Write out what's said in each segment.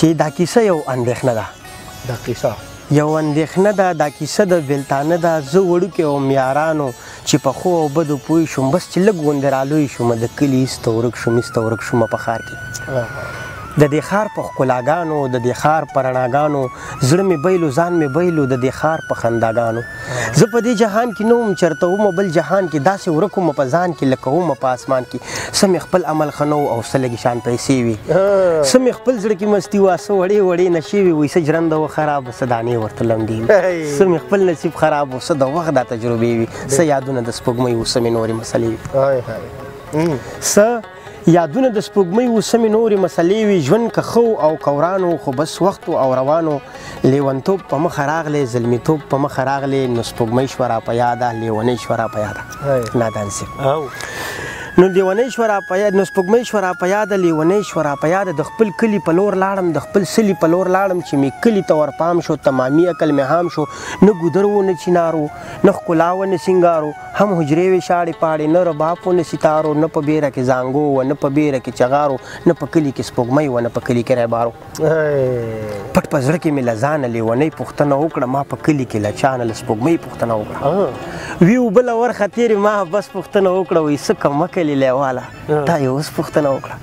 چې دا کیسه یو اندېښنه ده دا کیسه یو اندېښنه ده دا کیسه د ویلتانه ده زه وړوکی وم یارانو چې په ښو او بدو پوه شوم بس چې لږ غوندې رالوی شوم د کلي ایسته ورک شوم ایسته ورک شوم په ښار کې د دې ښار په ښکلاګانو د دې ښار په رڼاګانو زړه مې بیلو ځان مې بیلو د دې ښار په خنداګانو زه په دې جهان کې نه وم چرته وم بل جهان کې داسې ورک وم په ځان کې لکه وم په اسمان کې څه مې خپل عمل ښه نه و او څه لږې شان پیسې وې څه مې خپل زړه کې مستي وه څه وړې وړې نشې وې وایي څه ژرنده و خراب څه دانې ورته لمدې وي څه مې خپل نصیب خراب و څه د وخت دا تجربې وي څه یادونه د سپوږمۍ و څه مې نورې مسلې وي څه یادونه د سپوږمۍ و سمې نورې مسلې وي ژوند که خو او که ورانو خو بس وخت او روانو لیونتوب په مخه راغلی زلمیتوب په مخه راغلی نو سپوږمۍ شوه را په یاده لیونۍ شوه را په یاده نادان صاحب نو لیونۍ شوه را په یاد نو سپوږمۍ شوه را په یاده لیونۍ شوه را په یاده د خپل کلي په لور لاړم د خپل سلي په لور لاړم چې مې کلي ته ورپام شو تمامي عقل مې هام شو نه ګودر و نه چینارو نه ښکلا و نه سینګارو هم حجرې وې شاړې پاړې، نه رباب و نه سیتار و، نه په بېره کې زانګو وه، نه په بېره کې چغار و، نه په کلي کې سپوږمۍ وه، نه په کلي کې رېبار و. پټ په زړه کې مې له ځانه لېونۍ پوښتنه وکړه، ما په کلي کې له چا نه له سپوږمۍ پوښتنه وکړه؟ وي اوبه له ورخه تېرې ما بس پوښتنه وکړه، وایي څه کم عقل یې لېواله تا یې اوس پوښتنه وکړه؟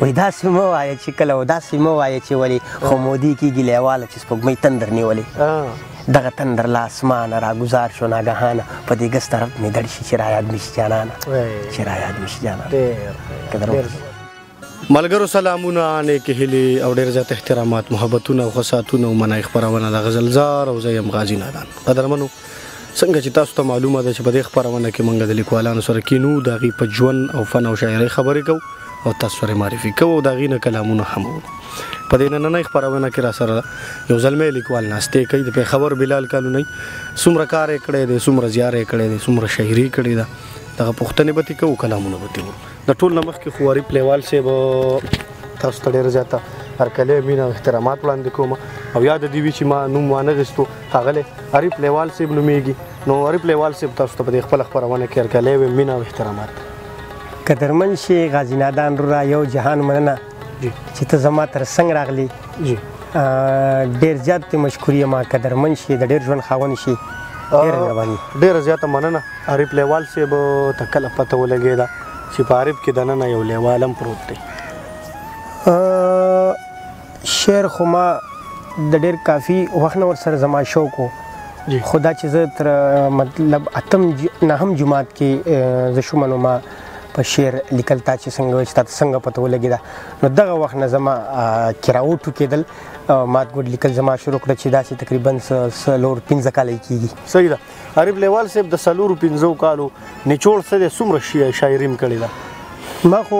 وایي داسې مه وایه چې کله او داسې مه وایه چې ولې، خو مودې کېږي لېواله چې سپوږمۍ تندر نیولی. دغه تندر له اسمانه راګذار شو ناګهانه په دې ګس طرف مې دړ شي چې رایاد مې شي جانانه چې رایاد مې شي جانانه که درو ملګرو سلامونه نیکې هیلې او ډېر زیات احترامات محبتونه او خصاتونه او منای خبرونه د غزلزار او زیم غازی نادان قدرمنو څنګه چې تاسو ته معلومه ده چې په دې خبرونه کې موږ د لیکوالانو سره کینو د غي په ژوند او فن او شاعرۍ خبرې کوو او تاسو سره معرفي کوو دا غي نه کلامونه هم وو په دې نننۍ خبرونه کې را سره یو ځلمې لیکوال ناشته کوي د پیښور بلال کالونی څومره کار کړی دی څومره زیار کړی دی څومره شاعري کړې ده دغه پښتنې به تکو کلامونه به تیو د ټول نمخ کې خواري پلیوال سه به تاسو ته ډیر زیاته هرکلی مینه احترامات وړاندې کوم او یاد دی وی چې ما نوم وانه غستو هغه عارف لیوال سیب نومېږي نو عارف لیوال سیب تاسو ته په خپل خبرونه کې هرکلی مینه او احترامات قدرمن شي غازی نادان را یو جهان مننه چې ته زما تر څنګ راغلی جی ډیر زیات ته مشکوریه ما قدرمن شي د ډیر ژوند خاون شي ډیر مهرباني ډیر زیاته مننه عارف لیوال سی به تکل پته ولګی دا چې په عارف کې دننه یو لیوالم پروت دی شعر خو ما د ډیر کافی وخت نور سره زما شوق وو خدا چې زه تر مطلب اتم نه هم جماعت کې زه شوم نو ما په شعر لیکل تا چې څنګه چې تاسو څنګه پته ولګی دا نو دغه وخت نه زما کراو ټوکېدل مات ګډ لیکل زما شروع کړ چې دا چې تقریبا سلور 15 کال کېږي صحیح ده غریب لیوال صاحب د سلور 15 کالو نچوړ سره څومره شاعریم کړی دا ما خو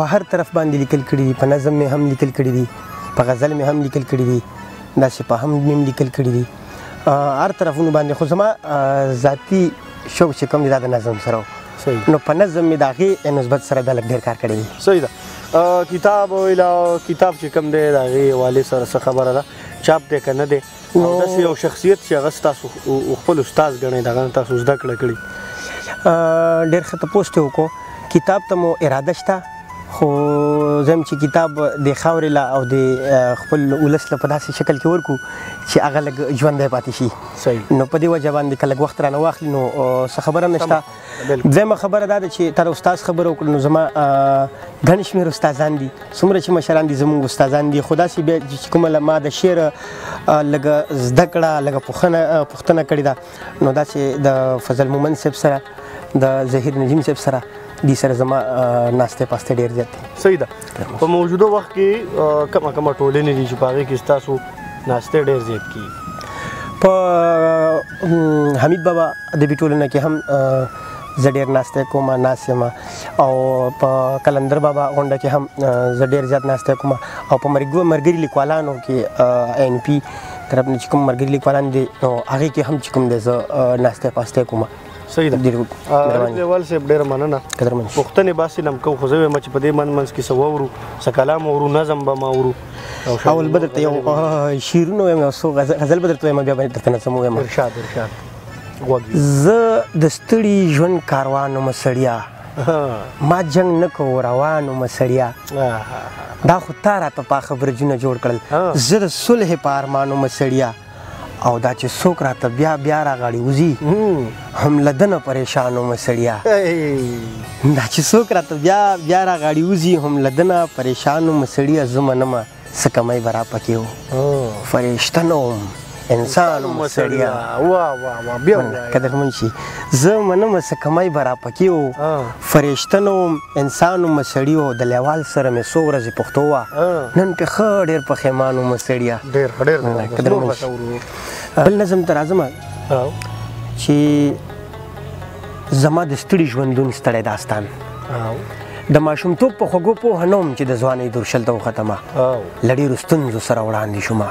په هر طرف باندې لیکل کړی دي په نظم مې هم لیکل کړی دي په غزل مې هم لیکل کړی دي دا چې په هم مې لیکل کړی دي هر طرفونو باندې خو زما ذاتی شوق چې کوم دا د نظم سره صحیح نو په نظم می داغي نسبت سره بل ډیر کار کړی دی صحیح ده کتاب او اله کتاب چې کوم دی داغي والي سره څه خبره ده چاپ دی کنه دی نو د یو شخصیت چې هغه تاسو خپل استاد غنی دغه تاسو زده کړی ډیر خطه پوسټ وکړو کتاب ته مو اراده شته خو زه هم چې کتاب د خاورې لا او د خپل ولس له په داسې شکل کې ورکو چې هغه لږ ژوندی پاتې شي صحیح نو په دې وجه باندې کله وخت رانه واخلي نو څه خبره نشته ځمه خبره دا ده چې تر استاد خبرو کړو نو زما غن شمیر استادان دي څومره چې مشران دي زموږ استادان دي خدا سي به چې کومه ما د شعر لګ زده کړه لګ پوښنه پوښتنه کړې ده نو دا چې د فضل مومن صاحب سره د ظهیر نجیم صاحب سره دي سره زما ناشته پاسته ډیر زیات صحیح ده په موجوده وخت کې کما کما ټولنې دي چې پاره کې تاسو ناشته ډیر زیات کی په حمید بابا د بیټولنه کې هم زډیر ناشته کومه ناسمه او په کلندر بابا غونډه کې هم زډیر زیات ناشته کومه او په مرګو مرګري لیکوالانو کې ان پی طرف نه چې کوم مرګري لیکوالان دي نو هغه کې هم چې کوم د زه ناشته پاسته کوم صحیح ده ډیر لیوال صاحب ډیر مننه قدرمن پښتنې باسي لم کو خو زه مچ په دې من منس کې سوورو سکلام ورو نظم به ما ورو او البته ته یو شیرونه یم سو غزل بدر ته یم بیا باندې تنه سمو یم ارشاد ارشاد زه د ستړي ژوند کاروان مسړیا ما جنګ نه کوو روان وم سړیا دا خو تا راته پاخه برجونه جوړ کړل زه د صلح په ارمان وم سړیا او دا چې څوک راته بیا بیا راغړي وزي هم لدنه پریشان وم سړیا دا چې څوک راته بیا بیا راغړي وزي هم لدنه پریشان وم سړیا زه منمه څه کمی به را پکې و فرشته نه وم انسان وم سړیا واه واه واه بیا وایه که دښمن شي زه منم څه کمی به را پکې و فرشته نه وم انسان وم سړی و د لیوال سره مې څو ورځې پښتو وه نن پې ښه ډېر پښیمان وم سړیا ډېر ښه ډېر که دښمن شي بل نظم ته راځم چې زما د ستړي ژوندون ستړی داستان د ماشومتوب په خوږو پوه نه وم چې د ځوانۍ درشل ته وختمه له ډېرو ستونزو سره وړاندې شوم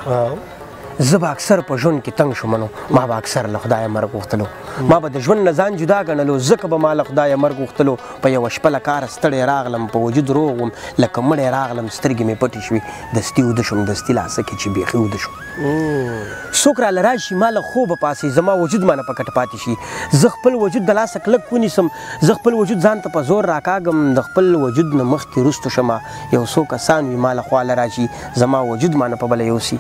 زه به اکثر په ژوند کې تنګ شوم نو ما به اکثر له خدایه مرګ غوښتلو ما به د ژوند نه ځان جدا ګڼلو ځکه به ما له خدایه مرګ غوښتلو په یوه شپه له کاره ستړی راغلم په وجود روغ وم لکه مړی راغلم سترګې مې پټې شوې دستي اوده شوم دستي لاسه کې چې بیخي اوده شوم څوک راله راشي ما له خوبه پاسي زما وجود مانه په کټ پاتې شي زه خپل وجود د لاسه کلک ونیسم زه خپل وجود ځان ته په زور راکاږم د خپل وجود نه مخکې روستو شم یو څو کسان وي ما له خواله راشي زما وجود مانه په بله یوسي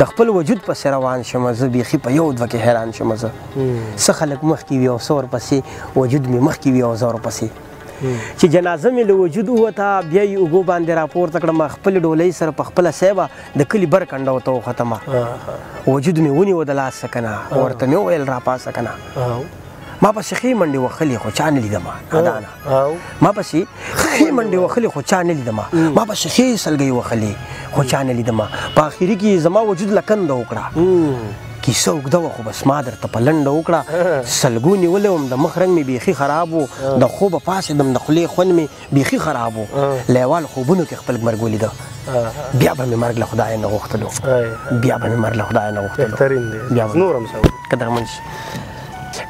د خپل وجود په سر روان شم زه بیخي په یو دوه کې حیران شم زه څه خلک مخکې وي او څه ورپسې وجود مې مخکې وي او زه ورپسې چې جنازه مې له وجود ووته بیا یې اوږو باندې راپورته کړم خپل ډولۍ سره په خپله سیبه د کلي بر کنډو ته وختم وجود مې ونیو د لاس څخه نه ورته مې وویل راپاسه که نه ما پسې ښې منډې وهلې خو چا نه لیدم نادانه ما پسې ښې منډې وهلې خو چا نه لیدم ما پسې ښې سلګۍ وهلې خو چا نه لیدم په اخري کې زما وجود لکند وکړه کیسه اوږده وه خو بس ما درته په لنډه وکړه سلګو نیولی وم د مخ رنګ مې بیخي خراب و د خوبه پاڅېدم د خولې خوند مې بیخي خراب و لیوال خوبونو کې خپل مرګ ولیده بیا به مې مرګ له خدایه نه غوښتلو بیا به مې مرګ له خدایه نه غوښتلو بیا نور هم قدرمن شي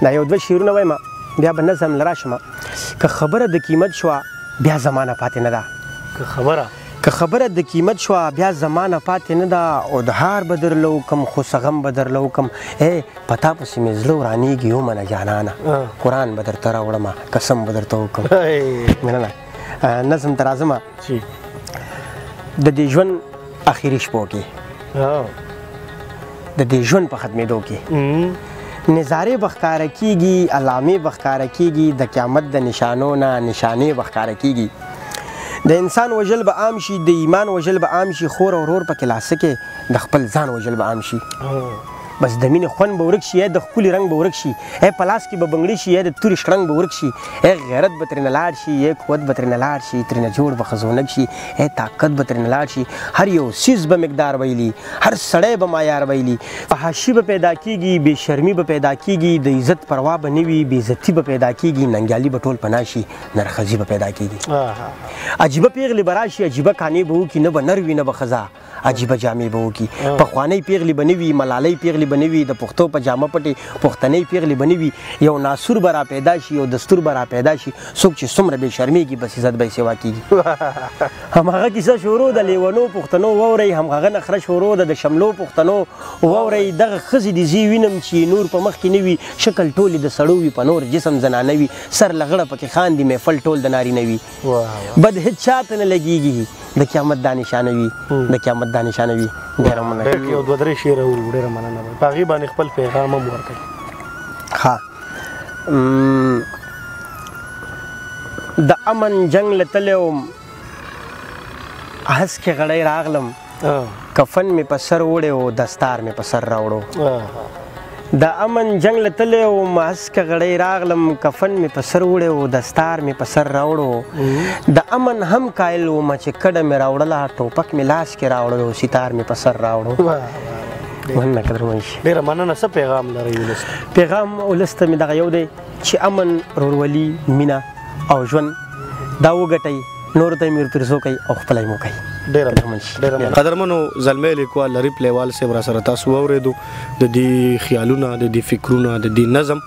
دا یو دوه شعرونه وایم بیا به نظم لراشم که خبره د قیمت شوه بیا زمانه پاتې نه ده که خبره که خبره دقیمت شوه بیا زما نه پاتې نه ده او د هار به درله وکم خو څه غم به درله وکم ای په تا پسې مې زړه ورانېږي ومنه جانانه قرآن به درته راوړم قسم به درته وکم مننه نظم ته راځم د دې ژوند اخیری شپو کې د دې ژوند په ختمېدو کې نظارې بخکاره کیږي علامې بخکاره کیږي د قیامت د نشانو نه نشانې بخکاره کیږي د انسان وژل به عام شي د ایمان وژل به عام شي خور او ورور په کلاسکه د خپل ځان وژل به عام شي بس د مینې خوند به ورک شي یا د ښکلي رنګ به ورک شي یا په لاس کې به بنګړي شي یا د تورې شړنګ به ورک شي یا غیرت به ترې نه لاړ شي یا قوت به ترې نه لاړ شي ترې نه جوړ به خزونک شي یا طاقت به ترې نه لاړ شي هر یو سیز به مقدار ویلي هر سړی به معیار ویلي فحاشي به پیدا کیږي بې شرمي به پیدا کیږي د عزت پروا به نه وي بې عزتي به پیدا کیږي ننګیالي به ټول پناه شي نرخزی به پیدا کیږي عجیبه پیغلی براشي عجیبه کانې به وکي نه به نر وي نه به خزا عجیبه جامې به وکي په خوانی پیغلی بنوي ملالۍ پیغلی بنوي د پښتو په جامه پټي پښتنې پیغلی بنوي یو ناسور برا پیدا شي یو دستور برا پیدا شي څوک چې څومره به شرمېږي بس عزت به سیوا کیږي همغه کیسه شروع د لیونو پښتنو ووري همغه نخره شروع د شملو پښتنو ووري دغه خزي دي زی وینم چې نور په مخ کې نیوي شکل ټولی د سړو وي په نور جسم زنانه وي سر لغړه پکې خاندي محفل ټول د نارینه وي بد هیڅ چاته نه لګیږي د قیامت دا نشانه وي د قیامت دا نشانه وي ډیر مننه ډیر یو دوه درې شعر او ډیر مننه په غي باندې خپل پیغام هم ورکړي ها د امن جنگ لتلوم هڅ کې غړی راغلم کفن مې په سر وړی و دستار مې په سر راوړو د امن جنګ له تللی وم هسکه غړۍ راغلم کفن مې په سر وړی و دستار مې په سر راوړو د امن هم قایل وم چې کډه مې راوړله ټوپک مې لاس کې راوړلو ستار مې په سر راوړو مننه قدرمن شي ډیره مننه څه پیغام لري ولس پیغام ولس ته مې دغه یو دی چې امن رورولي مینه او ژوند دا وګټئ نور ته میر پرسو کوي او خپل مو کوي ډیر مننه ډیر مننه قدرمنو زلمی لیکوال لری پلیوال سه ورا سره تاسو اوریدو د دې خیالونه د دې فکرونه د دې نظم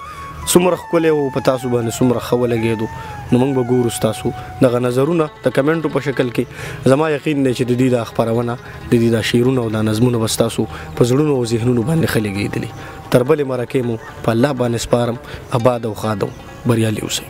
څومره خکلې وو په تاسو باندې څومره خو لګېدو نو موږ به ګورو تاسو دغه نظرونه د کمنټو په شکل کې زما یقین دی چې د دې د خبرونه د دې د شعرونو او د نظمونو بس تاسو په زړونو او ذهنونو باندې خلګېدلی تر بلې مرکه مو په الله باندې سپارم آباد او خادم بریالي اوسئ